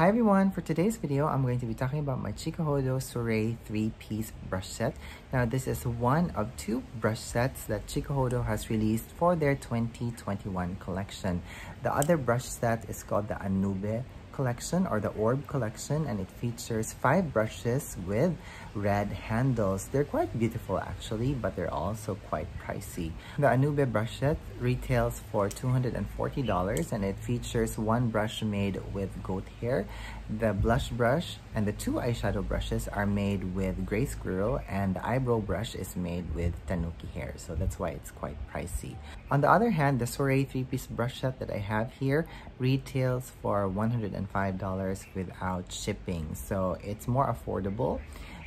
Hi everyone, for today's video, I'm going to be talking about my Chikuhodo Soiree 3-piece brush set. Now this is one of two brush sets that Chikuhodo has released for their 2021 collection. The other brush set is called the Anube collection or the Orb collection and it features five brushes with red handles. They're quite beautiful actually, but they're also quite pricey. The Anube brush set retails for $240 and it features one brush made with goat hair. The blush brush and the two eyeshadow brushes are made with gray squirrel and the eyebrow brush is made with tanuki hair. So that's why it's quite pricey. On the other hand, the Soiree three-piece brush set that I have here retails for $105 without shipping. So it's more affordable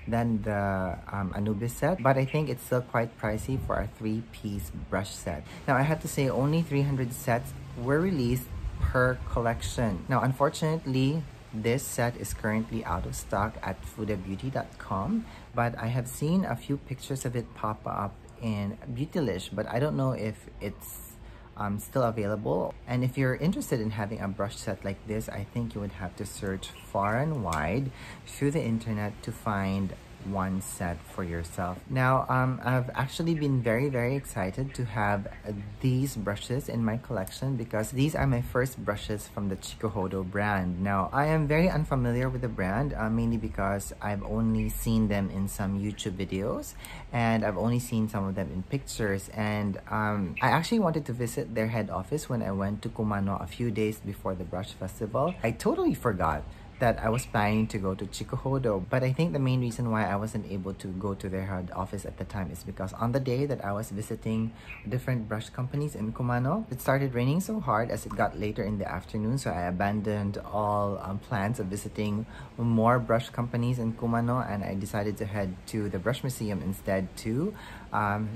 than the um, Anubis set, but I think it's still quite pricey for a three-piece brush set. Now, I have to say only 300 sets were released per collection. Now, unfortunately, this set is currently out of stock at fudebeauty.com, but I have seen a few pictures of it pop up in Beautylish, but I don't know if it's um, still available. And if you're interested in having a brush set like this, I think you would have to search far and wide through the internet to find one set for yourself. Now, um, I've actually been very, very excited to have these brushes in my collection because these are my first brushes from the Chikuhodo brand. Now, I am very unfamiliar with the brand, uh, mainly because I've only seen them in some YouTube videos and I've only seen some of them in pictures. And um, I actually wanted to visit their head office when I went to Kumano a few days before the brush festival. I totally forgot that I was planning to go to Chikuhodo, but I think the main reason why I wasn't able to go to their office at the time is because on the day that I was visiting different brush companies in Kumano, it started raining so hard as it got later in the afternoon, so I abandoned all um, plans of visiting more brush companies in Kumano and I decided to head to the Brush Museum instead to um,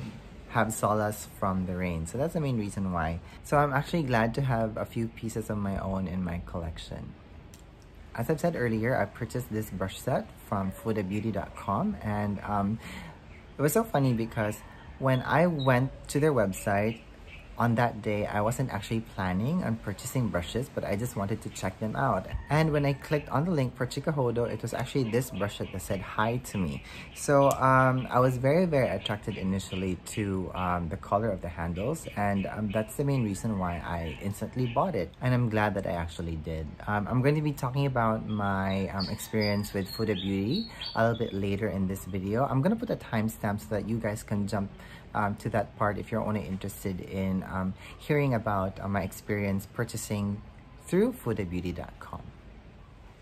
have solace from the rain. So that's the main reason why. So I'm actually glad to have a few pieces of my own in my collection. As I've said earlier, I purchased this brush set from fudebeauty.com and um, it was so funny because when I went to their website, on that day, I wasn't actually planning on purchasing brushes, but I just wanted to check them out. And when I clicked on the link for Chikuhodo, it was actually this brush that said hi to me. So um, I was very, very attracted initially to um, the color of the handles, and um, that's the main reason why I instantly bought it. And I'm glad that I actually did. Um, I'm going to be talking about my um, experience with Fude Beauty a little bit later in this video. I'm going to put a timestamp so that you guys can jump um, to that part if you're only interested in um, hearing about uh, my experience purchasing through fudebeauty.com.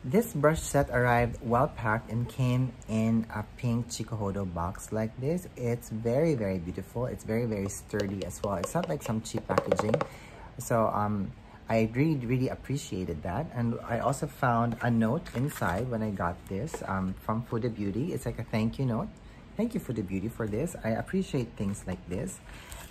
This brush set arrived well packed and came in a pink Chikuhodo box like this. It's very, very beautiful. It's very, very sturdy as well. It's not like some cheap packaging. So um, I really, really appreciated that. And I also found a note inside when I got this um, from Fude Beauty. It's like a thank you note. Thank you for the Beauty for this. I appreciate things like this.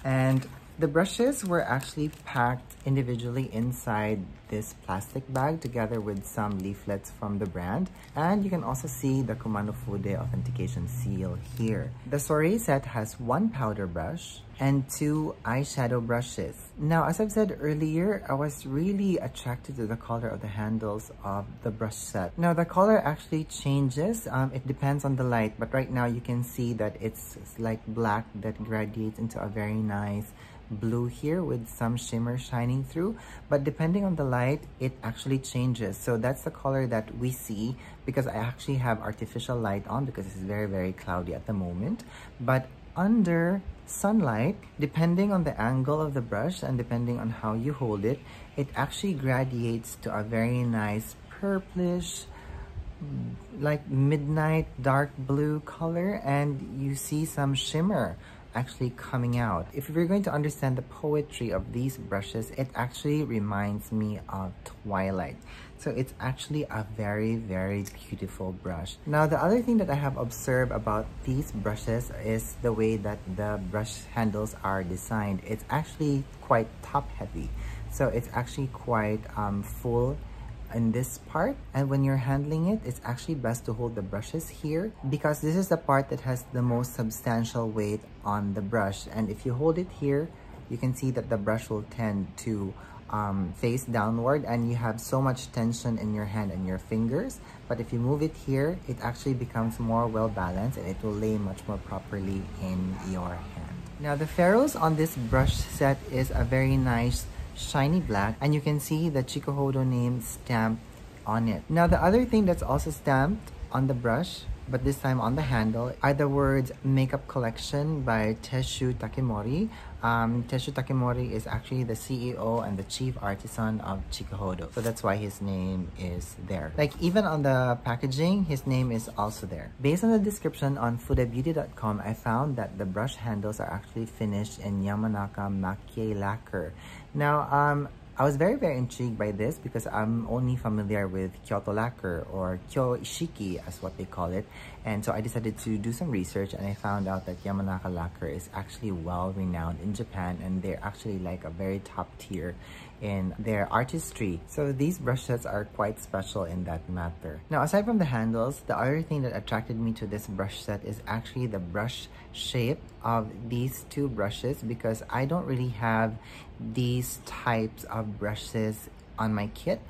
And the brushes were actually packed individually inside this plastic bag together with some leaflets from the brand. And you can also see the Kumano Fude authentication seal here. The Soiree set has one powder brush and two eyeshadow brushes. Now, as I've said earlier, I was really attracted to the color of the handles of the brush set. Now, the color actually changes. Um, it depends on the light, but right now you can see that it's like black that gradiates into a very nice blue here with some shimmer shining through but depending on the light it actually changes. So that's the color that we see because I actually have artificial light on because it's very very cloudy at the moment. But under sunlight depending on the angle of the brush and depending on how you hold it it actually gradiates to a very nice purplish mm, like midnight dark blue color and you see some shimmer actually coming out. If you're going to understand the poetry of these brushes, it actually reminds me of Twilight. So it's actually a very, very beautiful brush. Now, the other thing that I have observed about these brushes is the way that the brush handles are designed. It's actually quite top heavy. So it's actually quite um, full in this part and when you're handling it it's actually best to hold the brushes here because this is the part that has the most substantial weight on the brush and if you hold it here you can see that the brush will tend to um, face downward and you have so much tension in your hand and your fingers. But if you move it here, it actually becomes more well balanced and it will lay much more properly in your hand. Now the ferrules on this brush set is a very nice shiny black and you can see the Chikuhodo name stamped on it. Now the other thing that's also stamped on the brush but this time on the handle are the words Makeup Collection by Tesshu Takemori. Um, Tesshu Takemori is actually the CEO and the chief artisan of Chikuhodo. So that's why his name is there. Like even on the packaging, his name is also there. Based on the description on fudebeauty.com, I found that the brush handles are actually finished in Yamanaka Makie lacquer. Now, um, I was very, very intrigued by this because I'm only familiar with Kyoto lacquer or Kyo Ishiki as what they call it. And so I decided to do some research and I found out that Yamanaka lacquer is actually well renowned in Japan and they're actually like a very top tier in their artistry. So these brush sets are quite special in that matter. Now, aside from the handles, the other thing that attracted me to this brush set is actually the brush shape of these two brushes because I don't really have these types of brushes on my kit.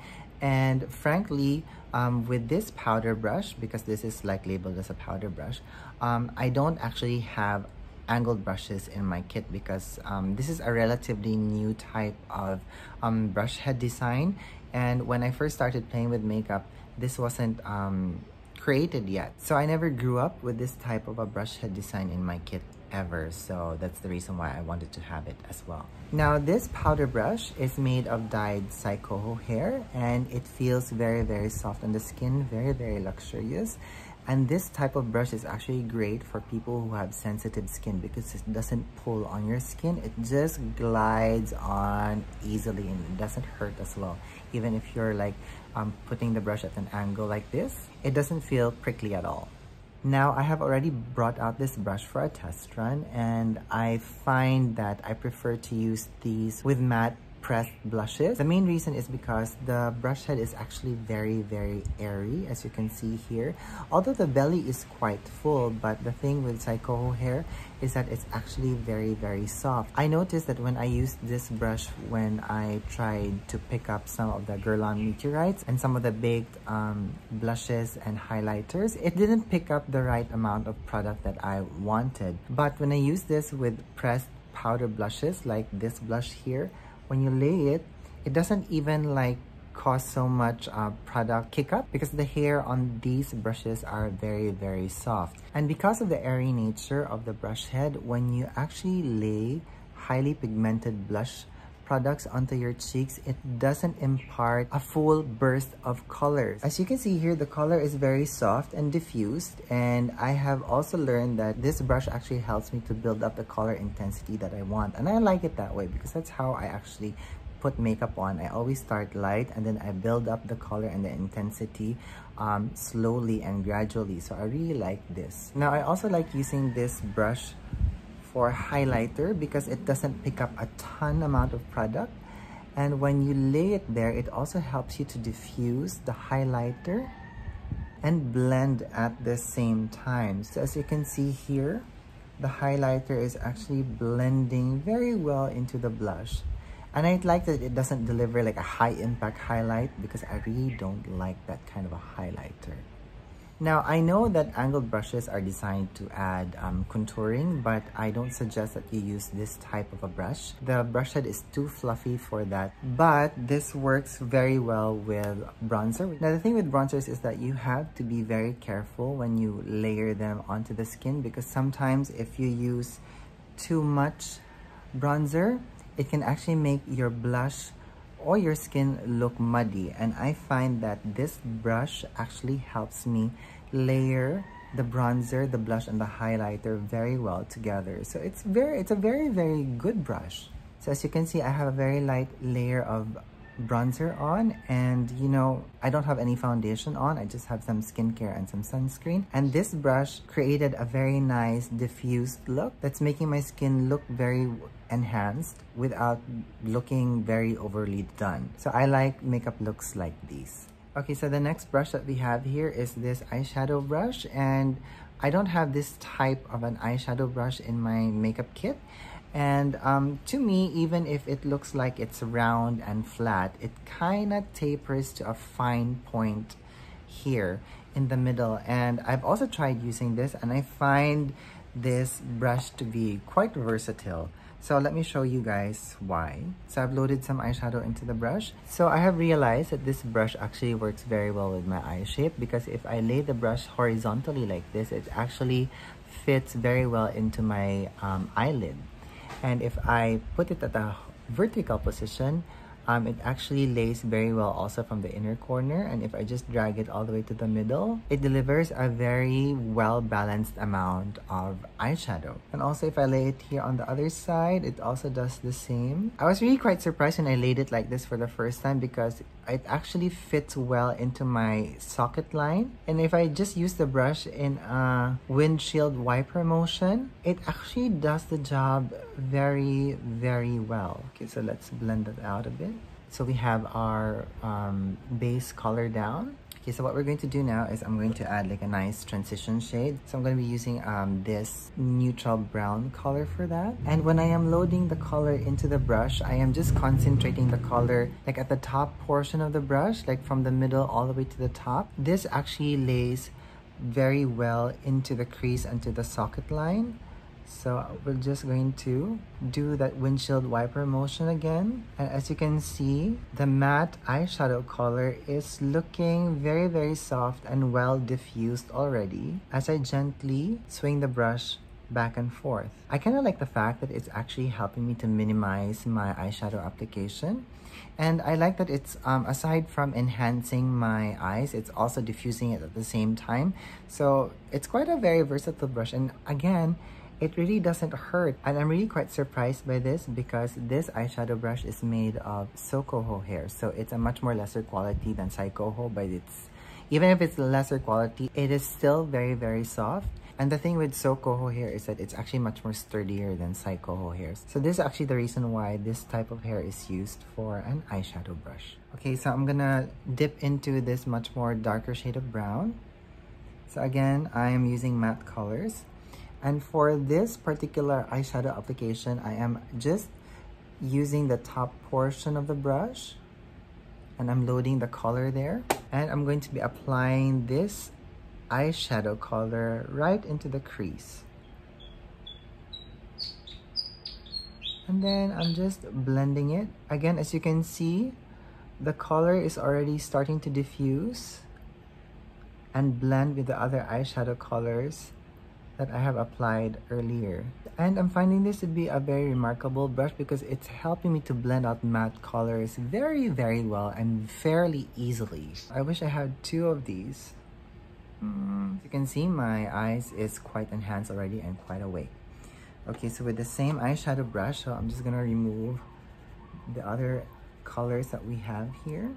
And frankly, um, with this powder brush, because this is like labeled as a powder brush, um, I don't actually have angled brushes in my kit because um, this is a relatively new type of um, brush head design. And when I first started playing with makeup this wasn't um, created yet. So I never grew up with this type of a brush head design in my kit ever. So that's the reason why I wanted to have it as well. Now this powder brush is made of dyed Saikoho hair and it feels very very soft on the skin very very luxurious and this type of brush is actually great for people who have sensitive skin because it doesn't pull on your skin. It just glides on easily and it doesn't hurt as well. Even if you're like um, putting the brush at an angle like this, it doesn't feel prickly at all. Now, I have already brought out this brush for a test run and I find that I prefer to use these with matte pressed blushes. The main reason is because the brush head is actually very, very airy, as you can see here. Although the belly is quite full, but the thing with Saikoho hair is that it's actually very, very soft. I noticed that when I used this brush when I tried to pick up some of the Guerlain meteorites and some of the baked um, blushes and highlighters, it didn't pick up the right amount of product that I wanted. But when I use this with pressed powder blushes like this blush here, when you lay it, it doesn't even like cause so much uh, product kick up because the hair on these brushes are very very soft. And because of the airy nature of the brush head when you actually lay highly pigmented blush products onto your cheeks, it doesn't impart a full burst of colors. As you can see here, the color is very soft and diffused. And I have also learned that this brush actually helps me to build up the color intensity that I want. And I like it that way because that's how I actually put makeup on. I always start light and then I build up the color and the intensity um, slowly and gradually. So I really like this. Now I also like using this brush for highlighter because it doesn't pick up a ton amount of product. And when you lay it there, it also helps you to diffuse the highlighter and blend at the same time. So as you can see here, the highlighter is actually blending very well into the blush. And I like that it doesn't deliver like a high impact highlight because I really don't like that kind of a highlighter. Now, I know that angled brushes are designed to add um, contouring, but I don't suggest that you use this type of a brush. The brush head is too fluffy for that, but this works very well with bronzer. Now, the thing with bronzers is that you have to be very careful when you layer them onto the skin because sometimes if you use too much bronzer, it can actually make your blush or your skin look muddy and I find that this brush actually helps me layer the bronzer, the blush, and the highlighter very well together. So it's very, it's a very, very good brush. So as you can see, I have a very light layer of bronzer on and you know I don't have any foundation on I just have some skincare and some sunscreen and this brush created a very nice diffused look that's making my skin look very enhanced without looking very overly done so I like makeup looks like these okay so the next brush that we have here is this eyeshadow brush and I don't have this type of an eyeshadow brush in my makeup kit And um, to me, even if it looks like it's round and flat, it kind of tapers to a fine point here in the middle. And I've also tried using this and I find this brush to be quite versatile. So let me show you guys why. So I've loaded some eyeshadow into the brush. So I have realized that this brush actually works very well with my eye shape because if I lay the brush horizontally like this, it actually fits very well into my um, eyelid. And if I put it at a vertical position, um, it actually lays very well also from the inner corner and if I just drag it all the way to the middle it delivers a very well balanced amount of eyeshadow. And also if I lay it here on the other side it also does the same. I was really quite surprised when I laid it like this for the first time because it actually fits well into my socket line. And if I just use the brush in a windshield wiper motion it actually does the job very very well. Okay so let's blend it out a bit so we have our um, base color down Okay, so what we're going to do now is I'm going to add like a nice transition shade. So I'm going to be using um, this neutral brown color for that. And when I am loading the color into the brush, I am just concentrating the color like at the top portion of the brush, like from the middle all the way to the top. This actually lays very well into the crease and to the socket line. So we're just going to do that windshield wiper motion again. And as you can see, the matte eyeshadow color is looking very, very soft and well diffused already as I gently swing the brush back and forth. I kind of like the fact that it's actually helping me to minimize my eyeshadow application. And I like that it's, um, aside from enhancing my eyes, it's also diffusing it at the same time. So it's quite a very versatile brush. And again, it really doesn't hurt and I'm really quite surprised by this because this eyeshadow brush is made of Sokoho hair so it's a much more lesser quality than Saikoho but it's even if it's lesser quality it is still very very soft and the thing with Sokoho hair is that it's actually much more sturdier than Saikoho hairs. So this is actually the reason why this type of hair is used for an eyeshadow brush. Okay, so I'm gonna dip into this much more darker shade of brown. So again, I am using matte colors. And for this particular eyeshadow application, I am just using the top portion of the brush and I'm loading the color there. And I'm going to be applying this eyeshadow color right into the crease. And then I'm just blending it. Again, as you can see, the color is already starting to diffuse and blend with the other eyeshadow colors that I have applied earlier. And I'm finding this to be a very remarkable brush because it's helping me to blend out matte colors very, very well and fairly easily. I wish I had two of these. Mm. You can see my eyes is quite enhanced already and quite awake. Okay, so with the same eyeshadow brush, so I'm just gonna remove the other colors that we have here.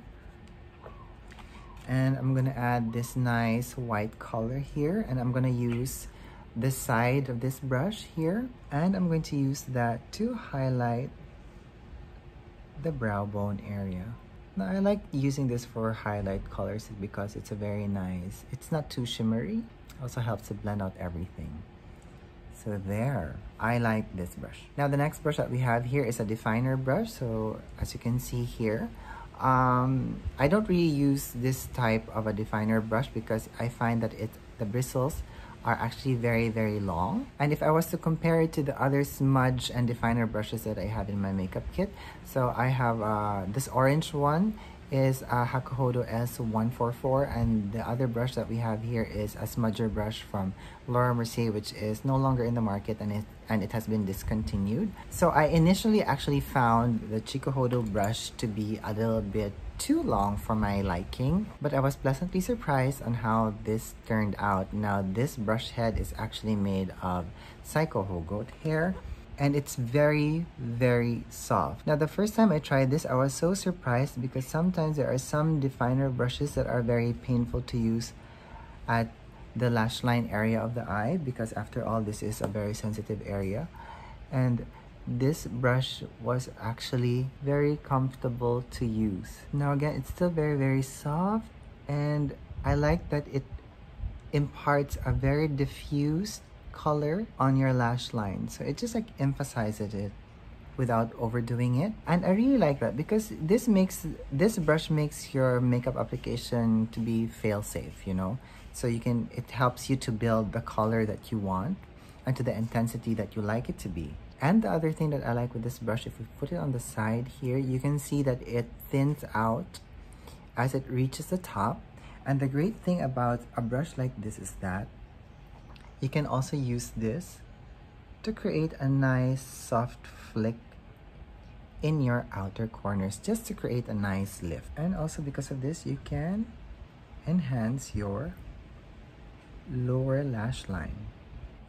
And I'm gonna add this nice white color here and I'm gonna use the side of this brush here and I'm going to use that to highlight the brow bone area. Now I like using this for highlight colors because it's a very nice, it's not too shimmery, also helps to blend out everything. So there, I like this brush. Now the next brush that we have here is a definer brush. So as you can see here, um, I don't really use this type of a definer brush because I find that it the bristles are actually very, very long. And if I was to compare it to the other smudge and definer brushes that I have in my makeup kit, so I have uh, this orange one is a Hakuhodo S144 and the other brush that we have here is a smudger brush from Laura Mercier which is no longer in the market and it, and it has been discontinued. So I initially actually found the Chikuhodo brush to be a little bit too long for my liking, but I was pleasantly surprised on how this turned out. Now this brush head is actually made of Saikoho goat hair and it's very very soft now the first time i tried this i was so surprised because sometimes there are some definer brushes that are very painful to use at the lash line area of the eye because after all this is a very sensitive area and this brush was actually very comfortable to use. Now again, it's still very, very soft and I like that it imparts a very diffused color on your lash line. So it just like emphasizes it without overdoing it and i really like that because this makes this brush makes your makeup application to be fail safe you know so you can it helps you to build the color that you want and to the intensity that you like it to be and the other thing that i like with this brush if we put it on the side here you can see that it thins out as it reaches the top. And the great thing about a brush like this is that you can also use this to create a nice soft flick in your outer corners just to create a nice lift. And also because of this you can enhance your lower lash line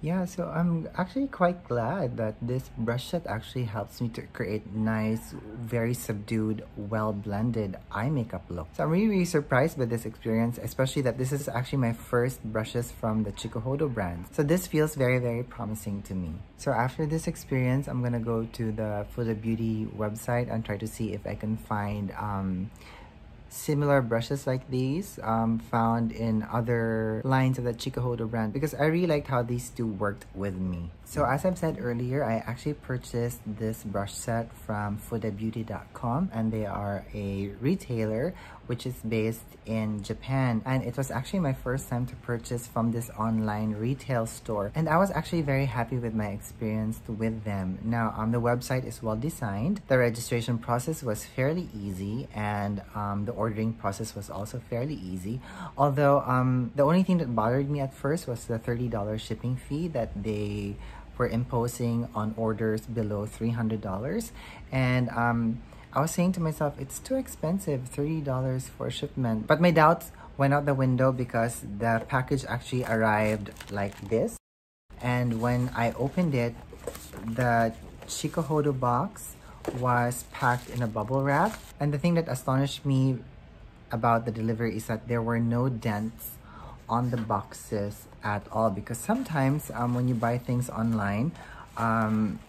yeah, so I'm actually quite glad that this brush set actually helps me to create nice, very subdued, well-blended eye makeup look. So I'm really, really surprised by this experience, especially that this is actually my first brushes from the Chikuhodo brand. So this feels very, very promising to me. So after this experience, I'm gonna go to the Fude Beauty website and try to see if I can find um, similar brushes like these um, found in other lines of the Chikuhodo brand because I really liked how these two worked with me. So as I've said earlier, I actually purchased this brush set from fudebeauty.com and they are a retailer which is based in Japan. And it was actually my first time to purchase from this online retail store. And I was actually very happy with my experience with them. Now, um, the website is well designed. The registration process was fairly easy and um, the ordering process was also fairly easy. Although um, the only thing that bothered me at first was the $30 shipping fee that they were imposing on orders below $300. And um, I was saying to myself, it's too expensive, $30 for shipment. But my doubts went out the window because the package actually arrived like this. And when I opened it, the Chikuhodo box was packed in a bubble wrap. And the thing that astonished me about the delivery is that there were no dents on the boxes at all because sometimes um, when you buy things online um,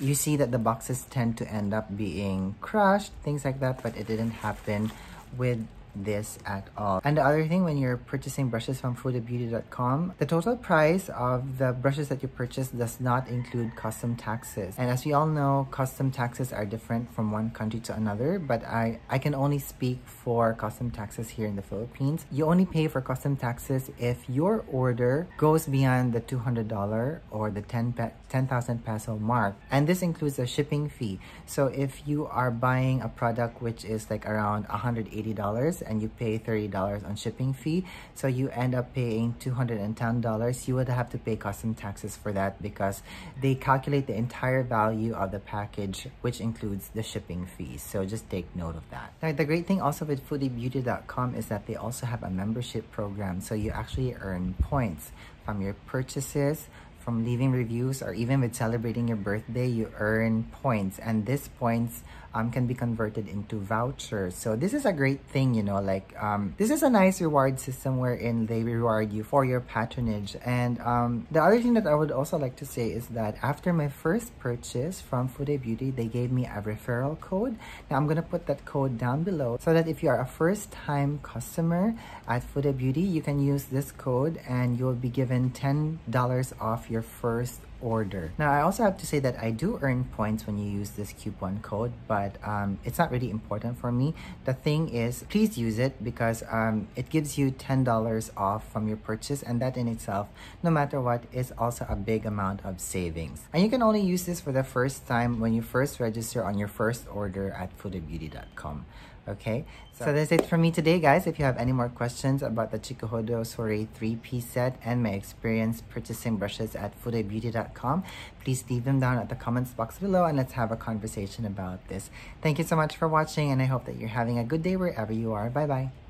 you see that the boxes tend to end up being crushed things like that but it didn't happen with this at all. And the other thing, when you're purchasing brushes from fudebeauty.com, the total price of the brushes that you purchase does not include custom taxes. And as we all know, custom taxes are different from one country to another, but I, I can only speak for custom taxes here in the Philippines. You only pay for custom taxes if your order goes beyond the $200 or the 10 10,000 peso mark. And this includes a shipping fee. So if you are buying a product which is like around $180, and you pay $30 on shipping fee. So you end up paying $210. You would have to pay custom taxes for that because they calculate the entire value of the package, which includes the shipping fees. So just take note of that. Now, the great thing also with fudebeauty.com is that they also have a membership program. So you actually earn points from your purchases, from leaving reviews, or even with celebrating your birthday, you earn points. And these points um, can be converted into vouchers. So this is a great thing, you know, like um, this is a nice reward system wherein they reward you for your patronage. And um, the other thing that I would also like to say is that after my first purchase from Fude Beauty, they gave me a referral code. Now I'm gonna put that code down below so that if you are a first-time customer at Fude Beauty, you can use this code and you'll be given $10 off your first order. Now, I also have to say that I do earn points when you use this coupon code, but um, it's not really important for me. The thing is, please use it because um, it gives you $10 off from your purchase, and that in itself, no matter what, is also a big amount of savings. And you can only use this for the first time when you first register on your first order at fudebeauty.com. Okay, so, so that's it for me today, guys. If you have any more questions about the Chikuhodo Soiree 3-piece set and my experience purchasing brushes at fudebeauty.com, please leave them down at the comments box below and let's have a conversation about this. Thank you so much for watching and I hope that you're having a good day wherever you are. Bye-bye.